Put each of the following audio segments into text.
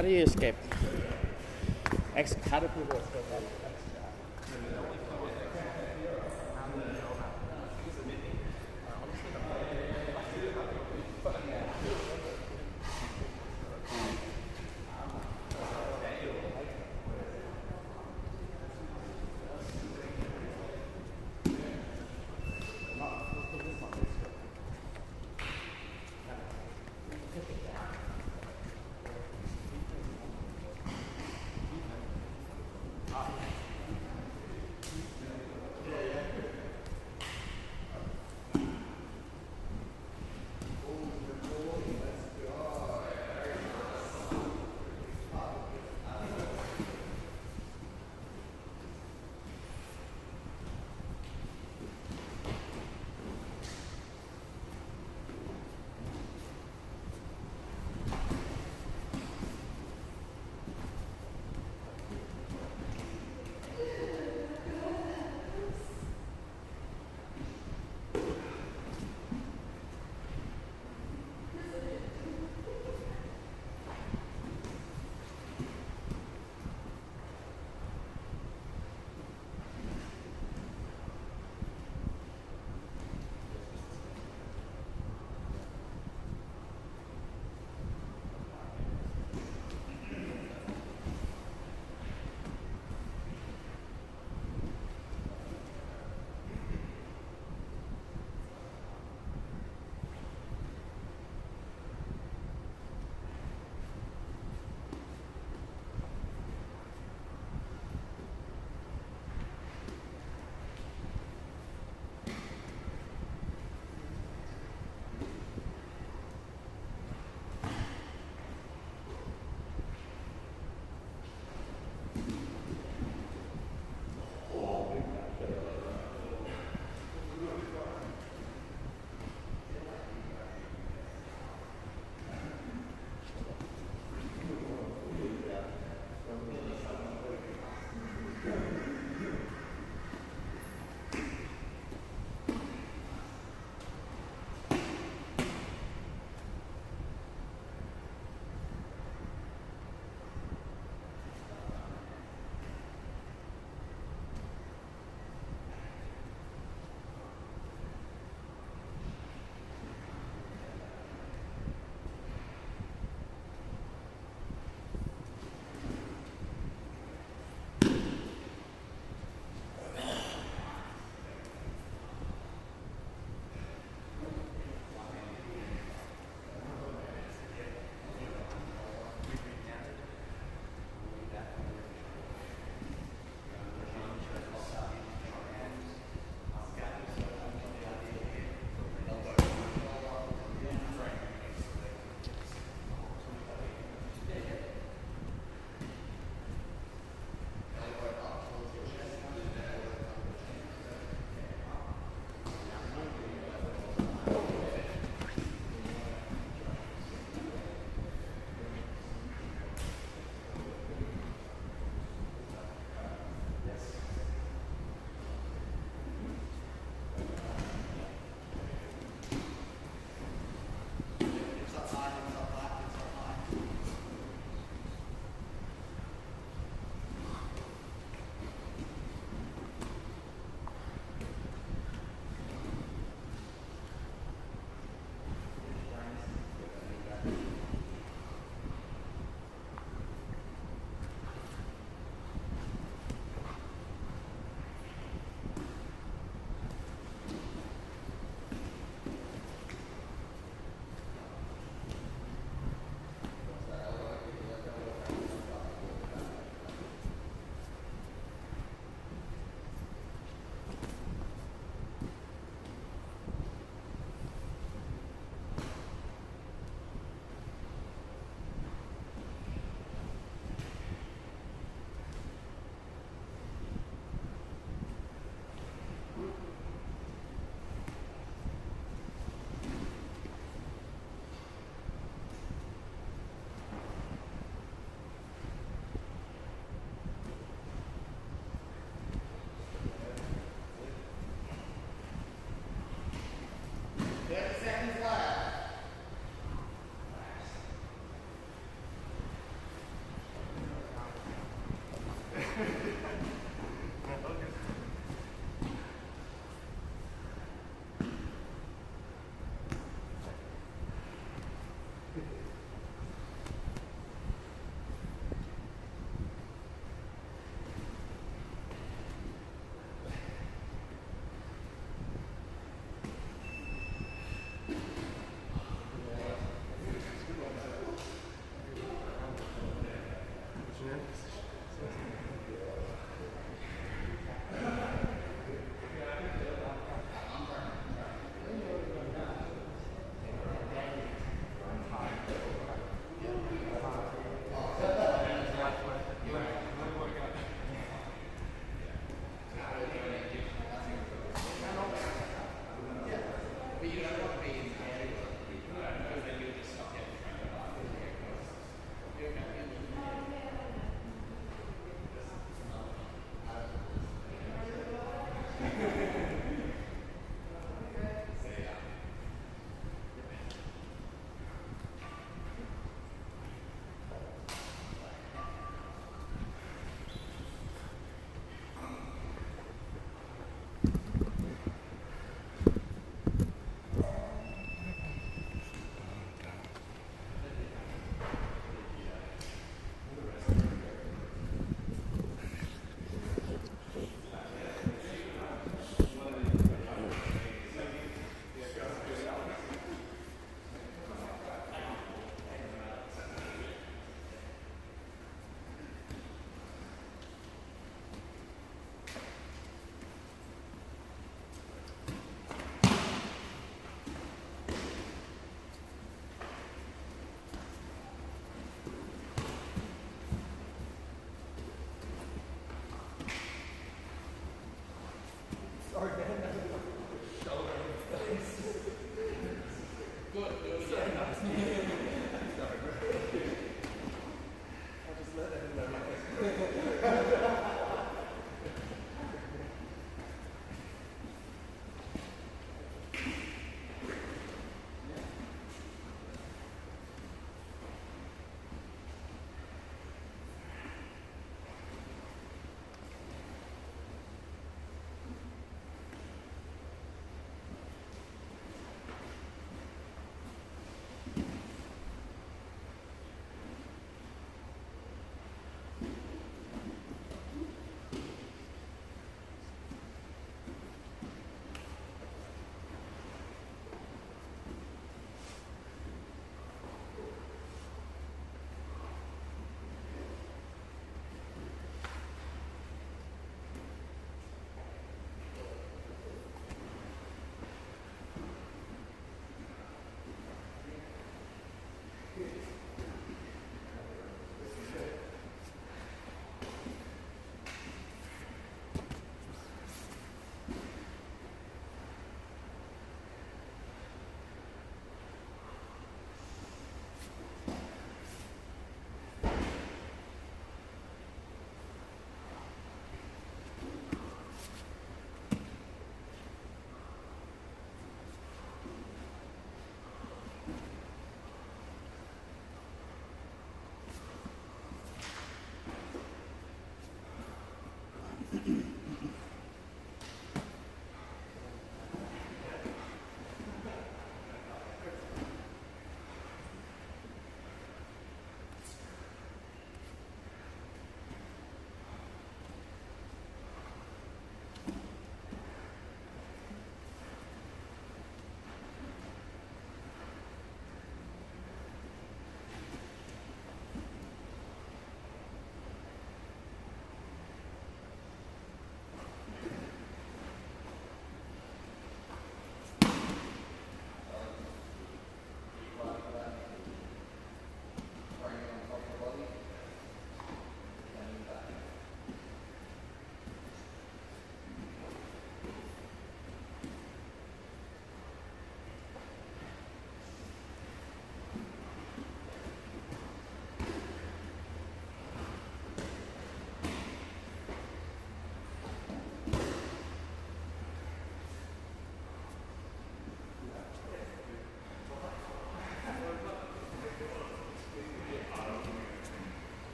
How do you escape? Ex- how do people escape?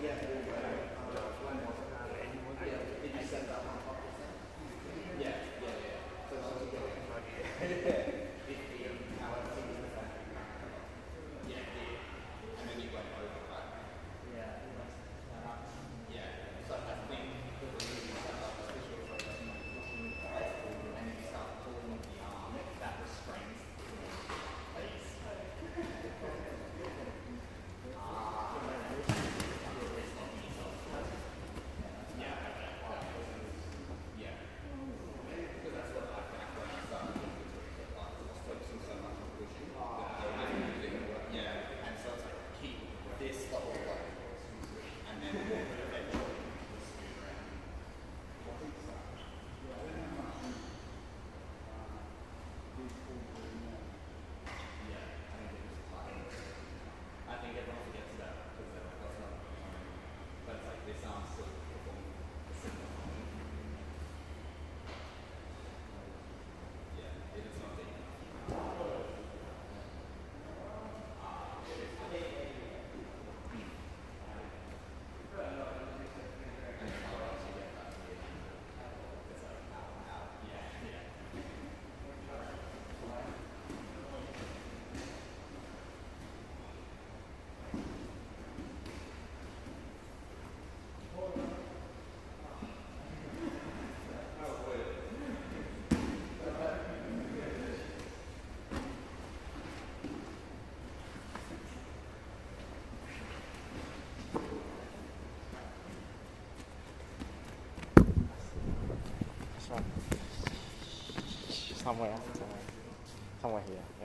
Yeah. One? Somewhere, somewhere, somewhere here.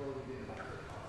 Before we to the